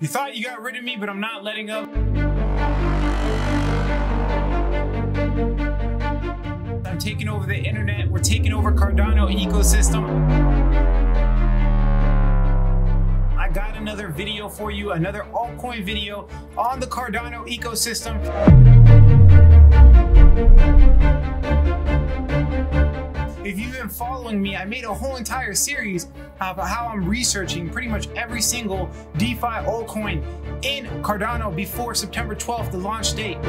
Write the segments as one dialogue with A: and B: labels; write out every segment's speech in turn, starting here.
A: You thought you got rid of me, but I'm not letting up. I'm taking over the internet. We're taking over Cardano ecosystem. I got another video for you, another altcoin video on the Cardano ecosystem. If you've been following me, I made a whole entire series about how I'm researching pretty much every single DeFi altcoin in Cardano before September 12th, the launch date.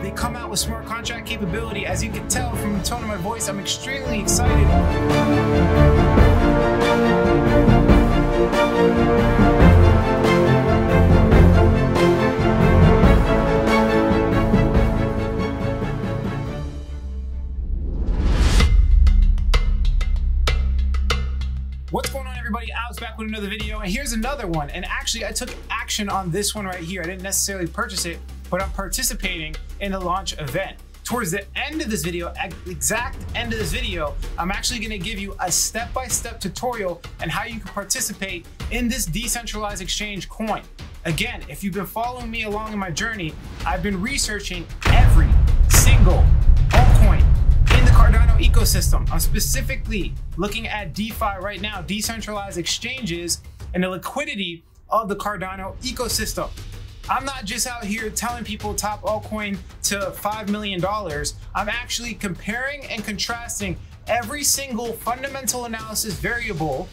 A: They come out with smart contract capability. As you can tell from the tone of my voice, I'm extremely excited. Another one. And actually I took action on this one right here. I didn't necessarily purchase it, but I'm participating in the launch event. Towards the end of this video, at the exact end of this video, I'm actually gonna give you a step-by-step tutorial on how you can participate in this decentralized exchange coin. Again, if you've been following me along in my journey, I've been researching every single altcoin in the Cardano ecosystem. I'm specifically looking at DeFi right now, decentralized exchanges, and the liquidity of the Cardano ecosystem. I'm not just out here telling people top altcoin to $5 million. I'm actually comparing and contrasting every single fundamental analysis variable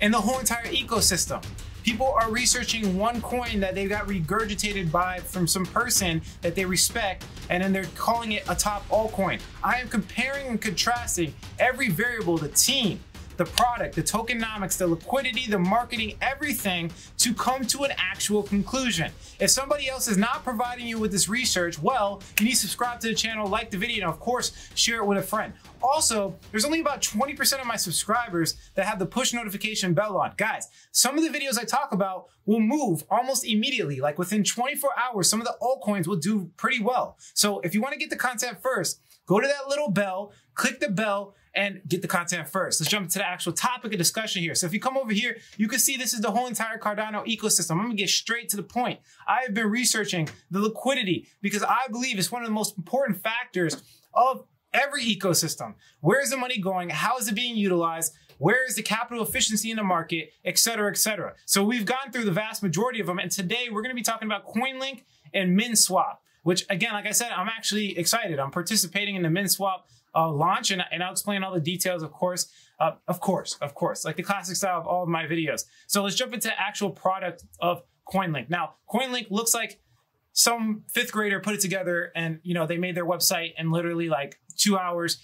A: in the whole entire ecosystem. People are researching one coin that they got regurgitated by from some person that they respect, and then they're calling it a top altcoin. I am comparing and contrasting every variable, the team, the product, the tokenomics, the liquidity, the marketing, everything to come to an actual conclusion. If somebody else is not providing you with this research, well, you need to subscribe to the channel, like the video, and of course, share it with a friend. Also, there's only about 20% of my subscribers that have the push notification bell on. Guys, some of the videos I talk about will move almost immediately. Like within 24 hours, some of the altcoins will do pretty well. So if you want to get the content first, go to that little bell, click the bell, and get the content first. Let's jump into the actual topic of discussion here. So if you come over here, you can see this is the whole entire Cardano ecosystem. I'm gonna get straight to the point. I have been researching the liquidity because I believe it's one of the most important factors of every ecosystem. Where is the money going? How is it being utilized? Where is the capital efficiency in the market, et cetera, et cetera. So we've gone through the vast majority of them. And today we're gonna be talking about CoinLink and MinSwap, which again, like I said, I'm actually excited. I'm participating in the MinSwap uh, launch, and, and I'll explain all the details, of course, uh, of course, of course, like the classic style of all of my videos. So let's jump into actual product of CoinLink. Now, CoinLink looks like some fifth grader put it together, and you know they made their website in literally like two hours,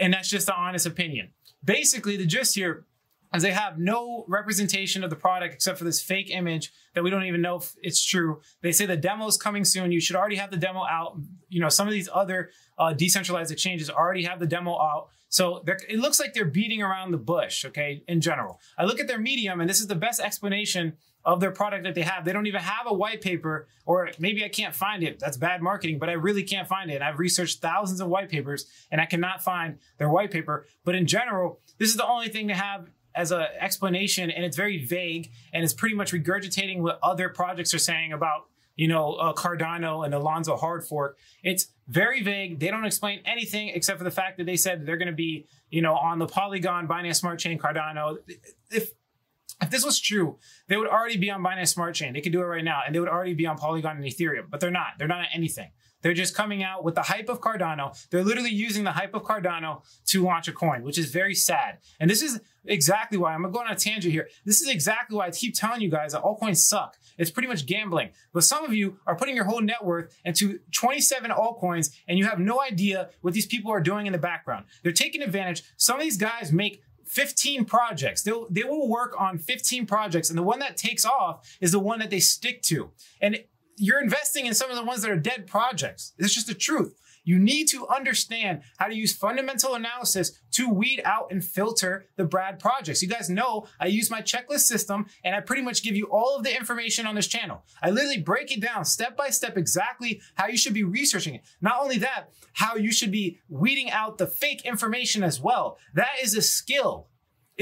A: and that's just the honest opinion. Basically, the gist here is they have no representation of the product except for this fake image that we don't even know if it's true. They say the demo is coming soon. You should already have the demo out. You know, some of these other uh, decentralized exchanges already have the demo out. So it looks like they're beating around the bush, okay, in general. I look at their medium, and this is the best explanation of their product that they have. They don't even have a white paper, or maybe I can't find it. That's bad marketing, but I really can't find it. I've researched thousands of white papers, and I cannot find their white paper. But in general, this is the only thing they have as an explanation, and it's very vague, and it's pretty much regurgitating what other projects are saying about you know, uh, Cardano and Alonzo hard fork. It's very vague. They don't explain anything except for the fact that they said they're going to be, you know, on the Polygon, Binance Smart Chain, Cardano. If if this was true, they would already be on Binance Smart Chain. They could do it right now, and they would already be on Polygon and Ethereum, but they're not. They're not on anything. They're just coming out with the hype of Cardano. They're literally using the hype of Cardano to launch a coin, which is very sad. And this is exactly why I'm going on a tangent here. This is exactly why I keep telling you guys that altcoins suck. It's pretty much gambling. But some of you are putting your whole net worth into 27 altcoins and you have no idea what these people are doing in the background. They're taking advantage. Some of these guys make 15 projects. They'll, they will work on 15 projects, and the one that takes off is the one that they stick to. And you're investing in some of the ones that are dead projects. It's just the truth. You need to understand how to use fundamental analysis to weed out and filter the bad projects. You guys know I use my checklist system and I pretty much give you all of the information on this channel. I literally break it down step by step exactly how you should be researching it. Not only that, how you should be weeding out the fake information as well. That is a skill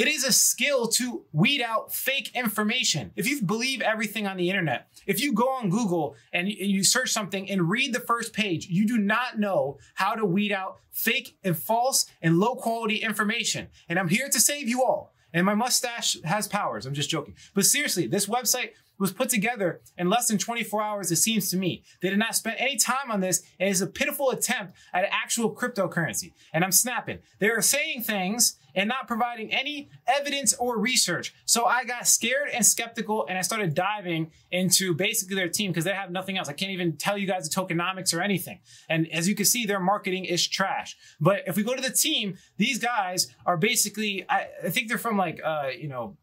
A: It is a skill to weed out fake information. If you believe everything on the internet, if you go on Google and you search something and read the first page, you do not know how to weed out fake and false and low quality information. And I'm here to save you all. And my mustache has powers. I'm just joking. But seriously, this website was put together in less than 24 hours, it seems to me. They did not spend any time on this. It is a pitiful attempt at actual cryptocurrency. And I'm snapping. They are saying things and not providing any evidence or research. So I got scared and skeptical and I started diving into basically their team because they have nothing else. I can't even tell you guys the tokenomics or anything. And as you can see, their marketing is trash. But if we go to the team, these guys are basically, I, I think they're from like, uh, you know,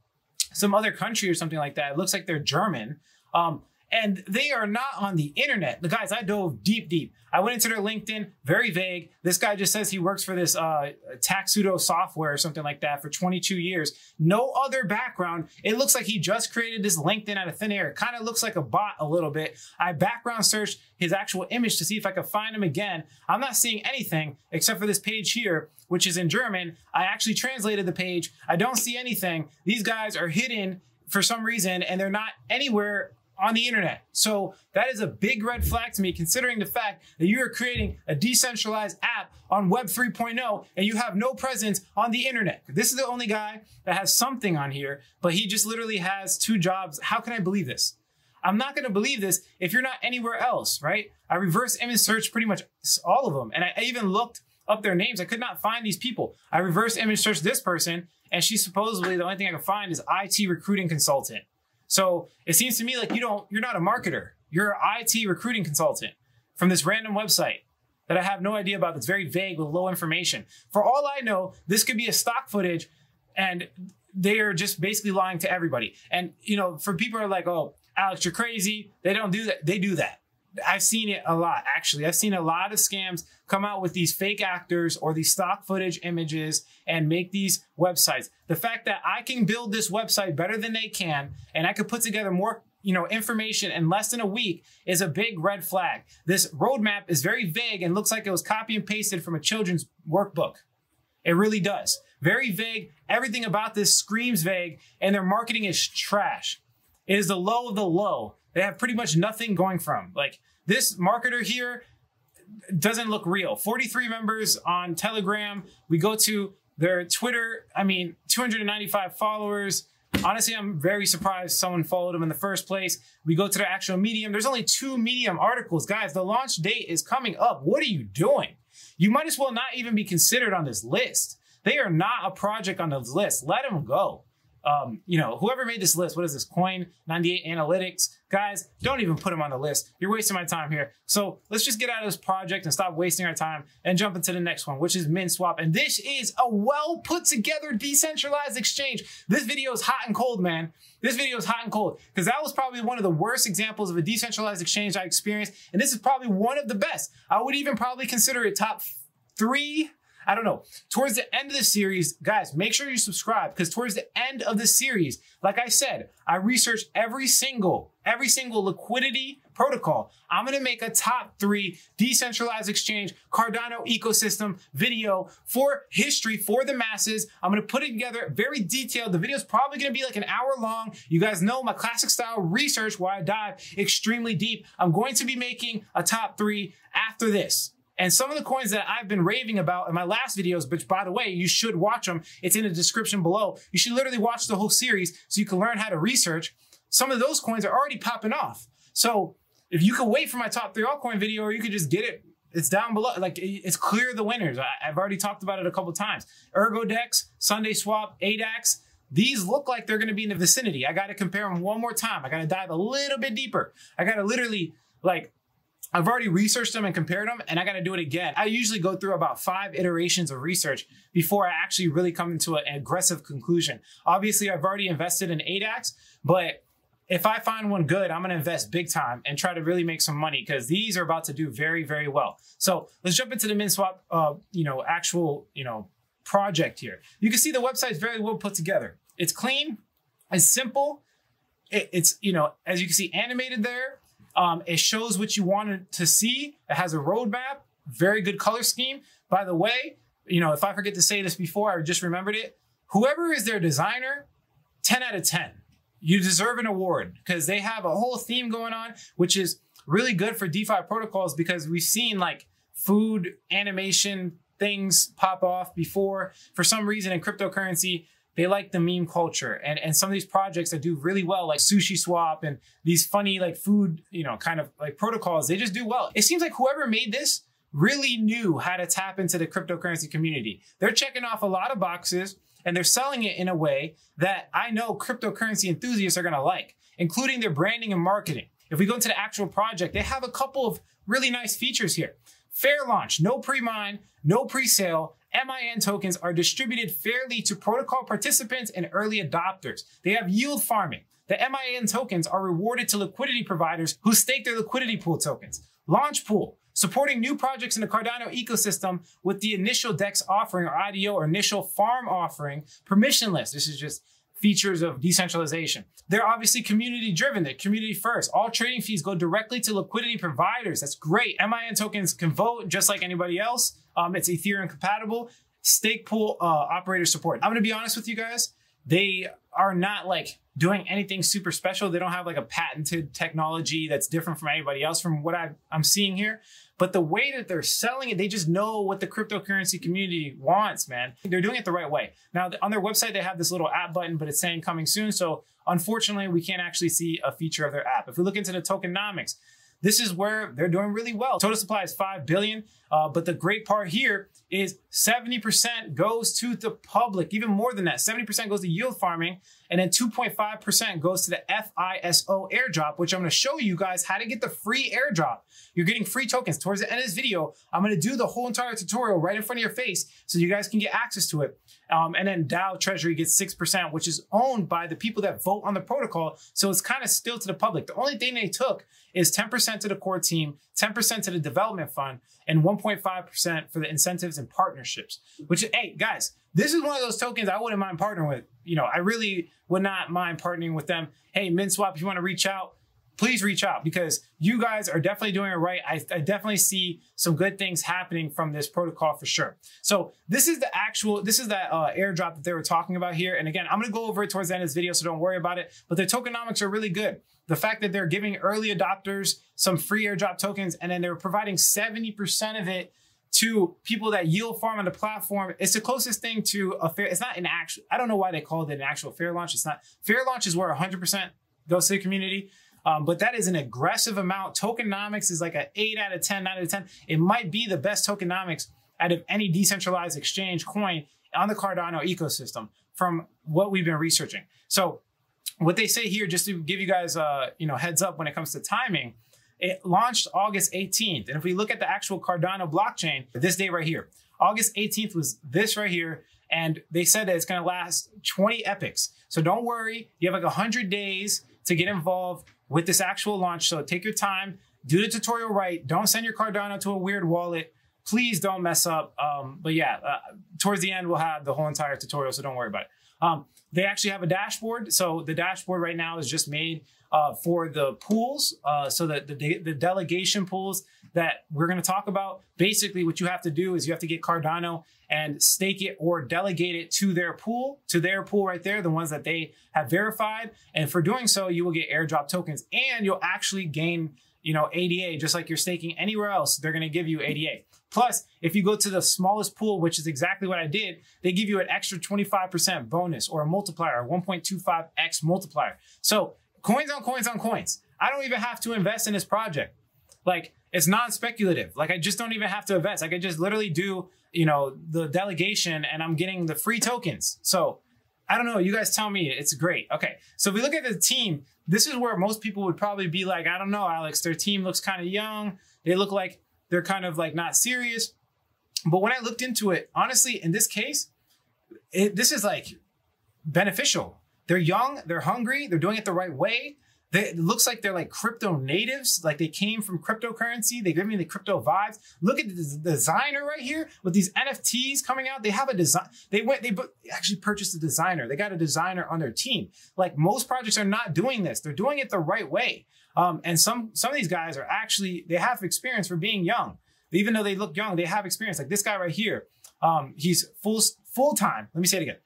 A: some other country or something like that. It looks like they're German. Um, and they are not on the internet. The guys, I dove deep, deep. I went into their LinkedIn, very vague. This guy just says he works for this uh, Taxudo software or something like that for 22 years. No other background. It looks like he just created this LinkedIn out of thin air. It kind of looks like a bot a little bit. I background searched his actual image to see if I could find him again. I'm not seeing anything except for this page here, which is in German. I actually translated the page. I don't see anything. These guys are hidden for some reason and they're not anywhere on the internet. So that is a big red flag to me, considering the fact that you are creating a decentralized app on Web 3.0 and you have no presence on the internet. This is the only guy that has something on here, but he just literally has two jobs. How can I believe this? I'm not going to believe this if you're not anywhere else, right? I reverse image search pretty much all of them. And I even looked up their names. I could not find these people. I reverse image searched this person, and she's supposedly the only thing I could find is IT recruiting consultant. So it seems to me like you don't, you're not a marketer. You're an IT recruiting consultant from this random website that I have no idea about that's very vague with low information. For all I know, this could be a stock footage and they are just basically lying to everybody. And, you know, for people are like, oh, Alex, you're crazy. They don't do that. They do that. I've seen it a lot, actually. I've seen a lot of scams come out with these fake actors or these stock footage images and make these websites. The fact that I can build this website better than they can and I could put together more you know information in less than a week is a big red flag. This roadmap is very vague and looks like it was copy and pasted from a children's workbook. It really does. Very vague. Everything about this screams vague and their marketing is trash. It is the low of the low. They have pretty much nothing going from. Like this marketer here doesn't look real. 43 members on Telegram. We go to their Twitter. I mean, 295 followers. Honestly, I'm very surprised someone followed them in the first place. We go to their actual Medium. There's only two Medium articles. Guys, the launch date is coming up. What are you doing? You might as well not even be considered on this list. They are not a project on this list. Let them go um, you know, whoever made this list, what is this, Coin 98 Analytics? Guys, don't even put them on the list. You're wasting my time here. So let's just get out of this project and stop wasting our time and jump into the next one, which is MinSwap. And this is a well put together decentralized exchange. This video is hot and cold, man. This video is hot and cold because that was probably one of the worst examples of a decentralized exchange I experienced. And this is probably one of the best. I would even probably consider it top three I don't know. Towards the end of the series, guys, make sure you subscribe because towards the end of the series, like I said, I research every single, every single liquidity protocol. I'm going to make a top three decentralized exchange Cardano ecosystem video for history for the masses. I'm going to put it together very detailed. The video is probably going to be like an hour long. You guys know my classic style research where I dive extremely deep. I'm going to be making a top three after this. And some of the coins that I've been raving about in my last videos, which by the way, you should watch them. It's in the description below. You should literally watch the whole series so you can learn how to research. Some of those coins are already popping off. So if you could wait for my top three altcoin video or you could just get it, it's down below. Like it's clear the winners. I, have already talked about it a couple times. Ergodex, SundaeSwap, ADAX. These look like they're going to be in the vicinity. I got to compare them one more time. I got to dive a little bit deeper. I got to literally like I've already researched them and compared them, and I got to do it again. I usually go through about five iterations of research before I actually really come into an aggressive conclusion. Obviously, I've already invested in ADAX, but if I find one good, I'm going to invest big time and try to really make some money because these are about to do very, very well. So let's jump into the MinSwap, uh, you know, actual, you know, project here. You can see the website is very well put together. It's clean, it's simple. It, it's, you know, as you can see animated there. Um, it shows what you wanted to see. It has a roadmap, very good color scheme. By the way, you know, if I forget to say this before, I just remembered it. whoever is their designer, 10 out of 10. You deserve an award because they have a whole theme going on, which is really good for DeFi protocols because we've seen like food animation things pop off before. For some reason in cryptocurrency, they like the meme culture. And, and some of these projects that do really well like sushi swap and these funny like food you know kind of like protocols they just do well. It seems like whoever made this really knew how to tap into the cryptocurrency community. They're checking off a lot of boxes and they're selling it in a way that i know cryptocurrency enthusiasts are going to like including their branding and marketing. If we go into the actual project they have a couple of really nice features here. Fair launch no pre-mine no pre-sale MIN tokens are distributed fairly to protocol participants and early adopters. They have yield farming. The MIN tokens are rewarded to liquidity providers who stake their liquidity pool tokens. Launch pool, supporting new projects in the Cardano ecosystem with the initial DEX offering or IDO or initial farm offering, permissionless. This is just features of decentralization. They're obviously community driven, they're community first. All trading fees go directly to liquidity providers. That's great. MIN tokens can vote just like anybody else. Um, it's Ethereum compatible. Stake pool uh, operator support. I'm gonna be honest with you guys. They are not like doing anything super special. They don't have like a patented technology that's different from anybody else from what I, I'm seeing here. But the way that they're selling it, they just know what the cryptocurrency community wants, man. They're doing it the right way. Now, on their website, they have this little app button, but it's saying coming soon. So unfortunately, we can't actually see a feature of their app. If we look into the tokenomics, this is where they're doing really well. Total supply is 5 billion. Uh, but the great part here is 70% goes to the public, even more than that. 70% goes to yield farming, and then 2.5% goes to the FISO airdrop, which I'm gonna show you guys how to get the free airdrop. You're getting free tokens. Towards the end of this video, I'm gonna do the whole entire tutorial right in front of your face so you guys can get access to it. Um, and then DAO Treasury gets 6%, which is owned by the people that vote on the protocol. So it's kind of still to the public. The only thing they took is 10% to the core team, 10% to the development fund, and 1.5% for the incentives and partnerships. Which, hey, guys, this is one of those tokens I wouldn't mind partnering with. You know, I really would not mind partnering with them. Hey, MinSwap, if you want to reach out, please reach out because you guys are definitely doing it right. I, I, definitely see some good things happening from this protocol for sure. So this is the actual, this is that uh, airdrop that they were talking about here. And again, I'm going to go over it towards the end of this video, so don't worry about it. But the tokenomics are really good. The fact that they're giving early adopters some free airdrop tokens and then they're providing 70% of it to people that yield farm on the platform. It's the closest thing to a fair, it's not an actual, I don't know why they called it an actual fair launch. It's not, fair launch is where 100% goes to the community. Um, but that is an aggressive amount. Tokenomics is like an 8 out of 10, 9 out of 10. It might be the best tokenomics out of any decentralized exchange coin on the Cardano ecosystem from what we've been researching. So what they say here, just to give you guys a you know heads up when it comes to timing, it launched August 18th. And if we look at the actual Cardano blockchain, this day right here, August 18th was this right here. And they said that it's going to last 20 epochs. So don't worry. You have like 100 days to get involved with this actual launch. So take your time, do the tutorial right. Don't send your Cardano to a weird wallet. Please don't mess up. Um, but yeah, uh, towards the end, we'll have the whole entire tutorial, so don't worry about it. Um, they actually have a dashboard. So the dashboard right now is just made uh, for the pools. Uh, so that the, de the delegation pools that we're going to talk about, basically what you have to do is you have to get Cardano and stake it or delegate it to their pool, to their pool right there, the ones that they have verified. And for doing so, you will get airdrop tokens and you'll actually gain, you know, ADA, just like you're staking anywhere else, they're going to give you ADA. Plus, if you go to the smallest pool, which is exactly what I did, they give you an extra 25% bonus or a multiplier, a 1.25x multiplier. So coins on coins on coins. I don't even have to invest in this project. Like it's non-speculative. Like I just don't even have to invest. I could just literally do, you know, the delegation and I'm getting the free tokens. So I don't know. You guys tell me. It's great. Okay. So if we look at the team, this is where most people would probably be like, I don't know, Alex, their team looks kind of young. They look like they're kind of like not serious. But when I looked into it, honestly, in this case, it, this is like beneficial. They're young, they're hungry, they're doing it the right way. They, it looks like they're like crypto natives, like they came from cryptocurrency. They give me the crypto vibes. Look at the designer right here with these NFTs coming out. They have a design. They went, they actually purchased a designer. They got a designer on their team. Like most projects are not doing this. They're doing it the right way. Um, and some some of these guys are actually they have experience for being young. Even though they look young, they have experience. Like this guy right here, um, he's full full time. Let me say it again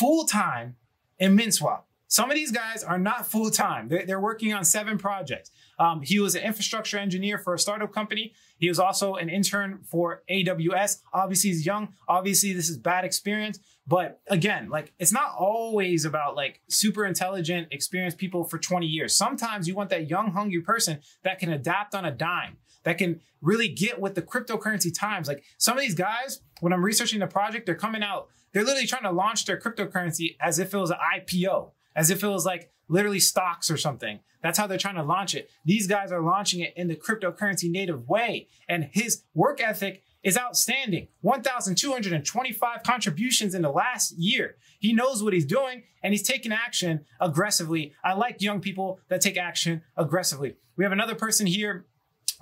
A: full time in MinSwap. Some of these guys are not full time. They're, they're, working on seven projects. Um, he was an infrastructure engineer for a startup company. He was also an intern for AWS. Obviously, he's young. Obviously, this is bad experience. But again, like it's not always about like super intelligent, experienced people for 20 years. Sometimes you want that young, hungry person that can adapt on a dime, that can really get with the cryptocurrency times. Like some of these guys, when I'm researching the project, they're coming out, they're literally trying to launch their cryptocurrency as if it was an IPO as if it was like literally stocks or something. That's how they're trying to launch it. These guys are launching it in the cryptocurrency native way. And his work ethic is outstanding 1,225 contributions in the last year. He knows what he's doing and he's taking action aggressively. I like young people that take action aggressively. We have another person here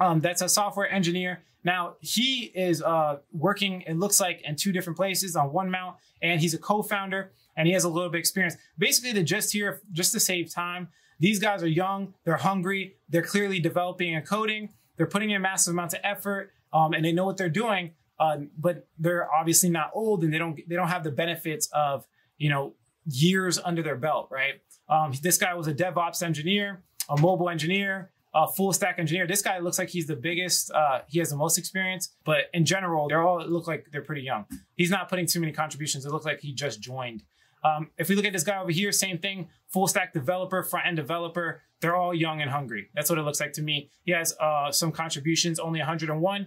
A: um, that's a software engineer. Now, he is uh, working, it looks like, in two different places on One Mount, and he's a co founder and he has a little bit of experience. Basically, the gist here, just to save time, these guys are young, they're hungry, they're clearly developing and coding, they're putting in massive amounts of effort, um, and they know what they're doing. Uh, but they're obviously not old, and they don't they don't have the benefits of you know years under their belt, right? Um, this guy was a DevOps engineer, a mobile engineer, a full stack engineer. This guy looks like he's the biggest. Uh, he has the most experience, but in general, they're all look like they're pretty young. He's not putting too many contributions. It looks like he just joined. Um, if we look at this guy over here, same thing, full stack developer, front end developer, they're all young and hungry. That's what it looks like to me. He has uh, some contributions, only 101.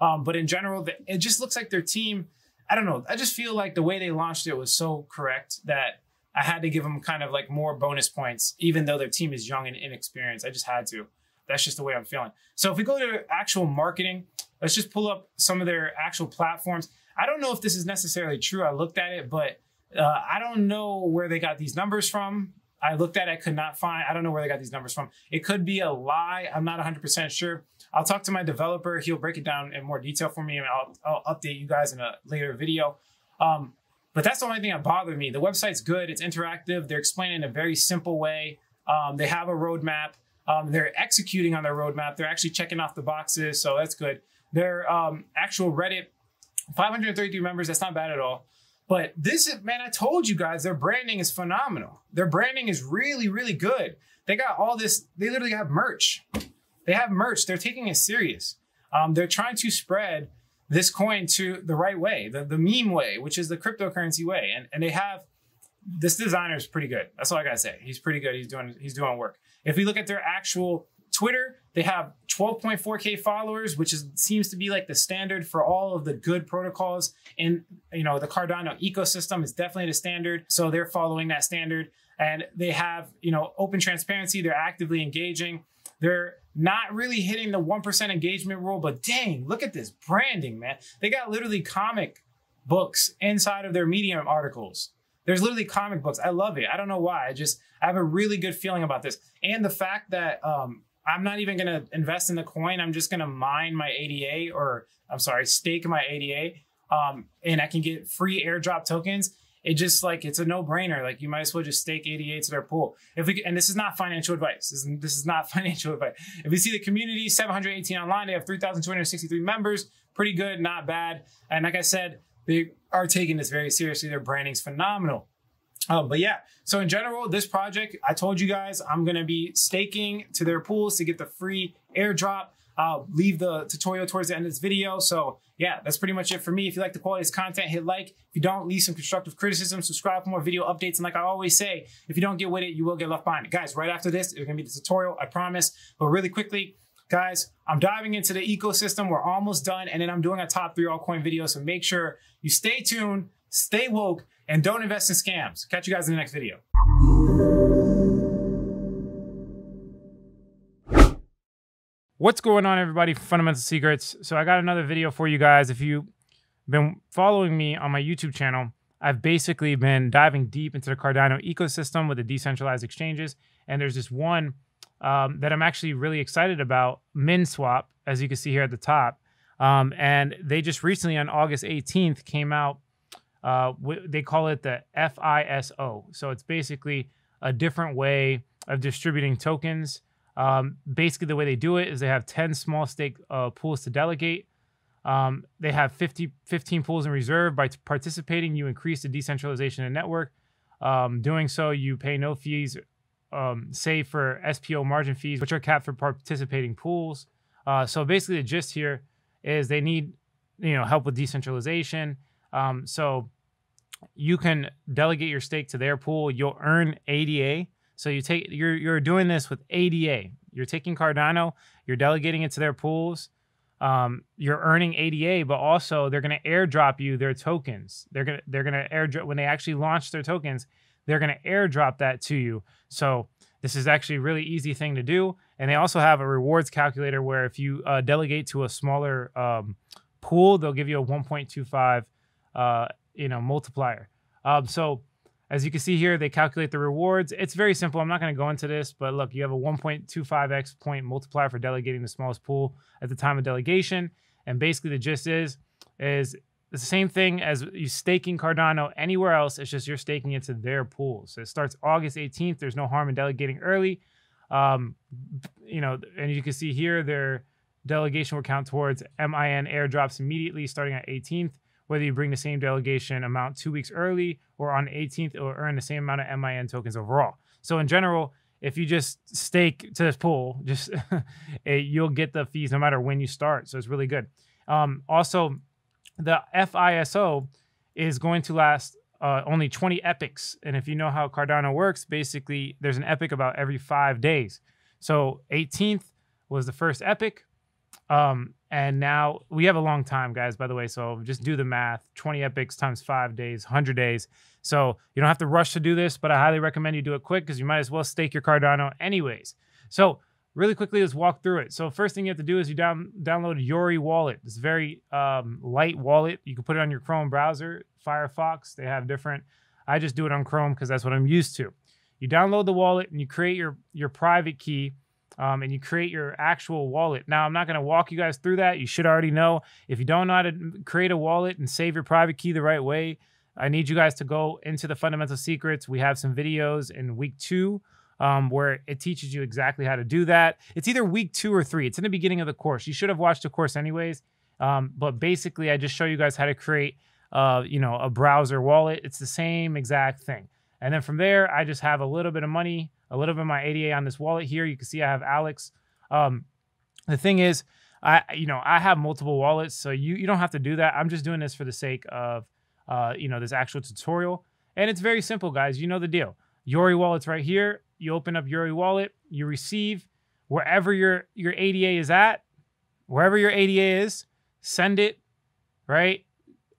A: Um, but in general, it just looks like their team, I don't know. I just feel like the way they launched it was so correct that I had to give them kind of like more bonus points, even though their team is young and inexperienced. I just had to. That's just the way I'm feeling. So if we go to actual marketing, let's just pull up some of their actual platforms. I don't know if this is necessarily true. I looked at it, but uh, I don't know where they got these numbers from. I looked at it, could not find. I don't know where they got these numbers from. It could be a lie. I'm not 100% sure. I'll talk to my developer. He'll break it down in more detail for me, and I'll, I'll update you guys in a later video. Um, but that's the only thing that bothered me. The website's good. It's interactive. They're explaining in a very simple way. Um, they have a roadmap. Um, they're executing on their roadmap. They're actually checking off the boxes, so that's good. Their um, actual Reddit, 533 members. That's not bad at all. But this is, man, I told you guys, their branding is phenomenal. Their branding is really, really good. They got all this, they literally have merch. They have merch. They're taking it serious. Um, they're trying to spread this coin to the right way, the, the meme way, which is the cryptocurrency way. And, and they have this designer is pretty good. That's all I gotta say. He's pretty good. He's doing he's doing work. If we look at their actual Twitter, they have 12.4k followers, which is seems to be like the standard for all of the good protocols in you know the Cardano ecosystem is definitely the standard. So they're following that standard, and they have you know open transparency. They're actively engaging. They're not really hitting the one percent engagement rule, but dang, look at this branding, man. They got literally comic books inside of their Medium articles. There's literally comic books. I love it. I don't know why. I just I have a really good feeling about this, and the fact that um, I'm not even going to invest in the coin. I'm just going to mine my ADA or I'm sorry, stake my ADA. Um, and I can get free airdrop tokens. It just like it's a no brainer. Like you might as well just stake ADA to their pool. If we and this is not financial advice. This is, this is not financial advice. If we see the community 718 online, they have 3,263 members. Pretty good, not bad. And like I said, they are taking this very seriously. Their branding's phenomenal. Um, but yeah, so in general, this project, I told you guys, I'm going to be staking to their pools to get the free airdrop. I'll leave the tutorial towards the end of this video. So yeah, that's pretty much it for me. If you like the quality of this content, hit like. If you don't, leave some constructive criticism, subscribe for more video updates. And like I always say, if you don't get with it, you will get left behind. Guys, right after this, it's going to be the tutorial, I promise. But really quickly, guys, I'm diving into the ecosystem. We're almost done. And then I'm doing a top three altcoin video. So make sure you stay tuned, stay woke, and don't invest in scams. Catch you guys in the next video. What's going on, everybody? Fundamental Secrets. So I got another video for you guys. If you've been following me on my YouTube channel, I've basically been diving deep into the Cardano ecosystem with the decentralized exchanges. And there's this one um, that I'm actually really excited about, MinSwap, as you can see here at the top. Um, and they just recently, on August 18th, came out uh, they call it the FISO. So it's basically a different way of distributing tokens. Um, basically, the way they do it is they have 10 small stake uh, pools to delegate. Um, they have 50, 15 pools in reserve. By participating, you increase the decentralization of the network. Um, doing so, you pay no fees, um, save for SPO margin fees, which are capped for participating pools. Uh, so basically, the gist here is they need you know help with decentralization. Um, so you can delegate your stake to their pool. You'll earn ADA. So you take you're you're doing this with ADA. You're taking Cardano, you're delegating it to their pools. Um, you're earning ADA, but also they're going to airdrop you their tokens. They're gonna they're gonna airdrop when they actually launch their tokens. They're going to airdrop that to you. So this is actually a really easy thing to do. And they also have a rewards calculator where if you uh, delegate to a smaller um, pool, they'll give you a 1.25 uh, you know multiplier. Um, so as you can see here, they calculate the rewards. It's very simple. I'm not going to go into this, but look, you have a 1.25x point multiplier for delegating the smallest pool at the time of delegation. And basically the gist is, is the same thing as you staking Cardano anywhere else. It's just you're staking it to their pool. So it starts August 18th. There's no harm in delegating early. Um, you know, and you can see here their delegation will count towards MIN airdrops immediately starting at 18th whether you bring the same delegation amount two weeks early or on the 18th or earn the same amount of MIN tokens overall. So in general, if you just stake to this pool, just you'll get the fees no matter when you start. So it's really good. Um, also, the FISO is going to last uh, only 20 epochs. And if you know how Cardano works, basically there's an epoch about every five days. So 18th was the first epoch. Um, and now we have a long time, guys, by the way. So just do the math 20 epochs times five days, 100 days. So you don't have to rush to do this, but I highly recommend you do it quick because you might as well stake your Cardano anyways. So, really quickly, let's walk through it. So, first thing you have to do is you down, download Yoroi Wallet. It's a very um, light wallet. You can put it on your Chrome browser, Firefox. They have different. I just do it on Chrome because that's what I'm used to. You download the wallet and you create your, your private key um, and you create your actual wallet. Now, I'm not going to walk you guys through that. You should already know. If you don't know how to create a wallet and save your private key the right way, I need you guys to go into the fundamental secrets. We have some videos in week two um, where it teaches you exactly how to do that. It's either week two or three. It's in the beginning of the course. You should have watched the course anyways. Um, but basically, I just show you guys how to create, uh, you know, a browser wallet. It's the same exact thing. And then from there, I just have a little bit of money, a little bit of my ADA on this wallet here. You can see I have Alex. Um, the thing is, I you know I have multiple wallets, so you you don't have to do that. I'm just doing this for the sake of uh, you know this actual tutorial, and it's very simple, guys. You know the deal. Yoroi wallet's right here. You open up Yoroi wallet, you receive wherever your your ADA is at, wherever your ADA is, send it, right?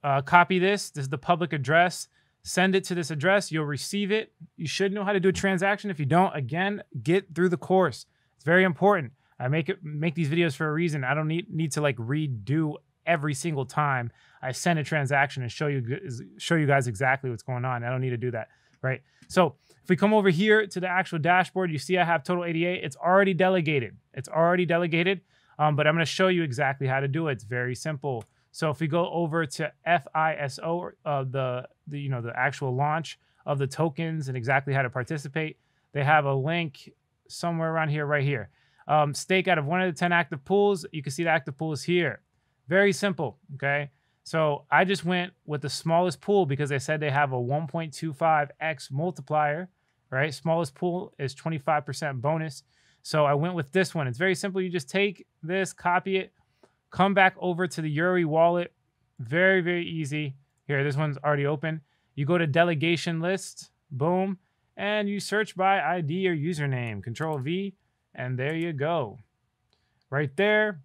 A: Uh, copy this. This is the public address. Send it to this address. You'll receive it. You should know how to do a transaction. If you don't, again, get through the course. It's very important. I make it make these videos for a reason. I don't need need to like redo every single time I send a transaction and show you show you guys exactly what's going on. I don't need to do that, right? So if we come over here to the actual dashboard, you see I have total ADA. It's already delegated. It's already delegated, um, but I'm going to show you exactly how to do it. It's very simple. So if we go over to FISO, uh, the, the you know the actual launch of the tokens and exactly how to participate, they have a link somewhere around here, right here. Um, stake out of one of the 10 active pools. You can see the active pools here. Very simple, okay? So I just went with the smallest pool because they said they have a 1.25x multiplier, right? Smallest pool is 25% bonus. So I went with this one. It's very simple. You just take this, copy it, Come back over to the Yoroi wallet. Very, very easy. Here, this one's already open. You go to delegation list, boom, and you search by ID or username, control V, and there you go. Right there,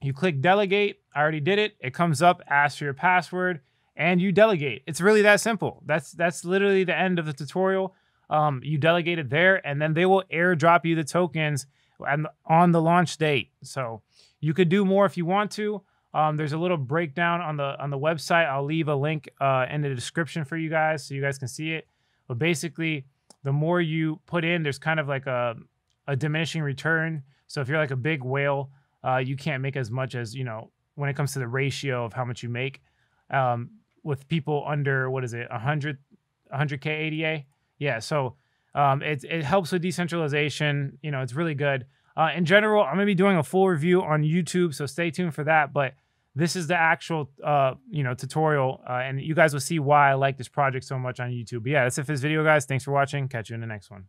A: you click delegate. I already did it. It comes up, asks for your password, and you delegate. It's really that simple. That's that's literally the end of the tutorial. Um, you delegate it there, and then they will airdrop you the tokens on the launch date. So you could do more if you want to. Um, there's a little breakdown on the on the website. I'll leave a link uh, in the description for you guys so you guys can see it. But basically, the more you put in, there's kind of like a a diminishing return. So if you're like a big whale, uh, you can't make as much as you know when it comes to the ratio of how much you make. Um, with people under what is it 100 100k ADA? Yeah, so um, it it helps with decentralization. You know, it's really good. Uh, in general, I'm to be doing a full review on YouTube, so stay tuned for that. But this is the actual uh, you know tutorial, uh, and you guys will see why I like this project so much on YouTube. But yeah, that's it for this video, guys. Thanks for watching. Catch you in the next one.